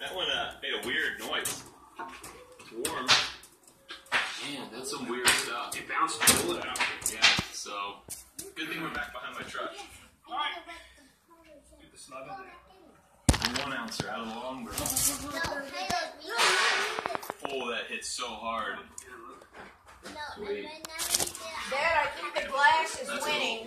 That one uh, made a weird noise. It's warm. Man, that's some weird stuff. It bounced the bullet out. Yeah, so Good thing we're back behind my truck. Alright. Get the slug in there. One ouncer out of the long barrel. Oh, that hits so hard. Dad, I think the glass is winning.